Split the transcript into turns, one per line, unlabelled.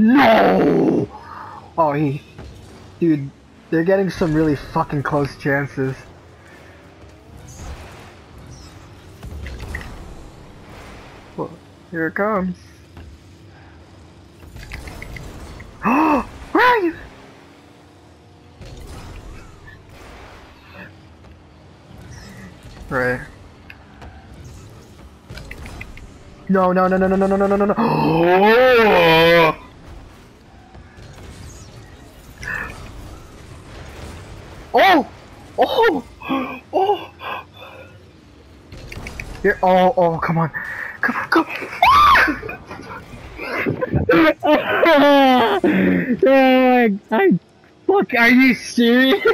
No! Oh, he... Dude, they're getting some really fucking close chances. Well, here it comes. Where are you? Right. No, no, no, no, no, no, no, no, no, no. Oh! Oh! Oh! Here, oh, oh, come on. Come on, come on.
oh my, I, fuck, are you serious?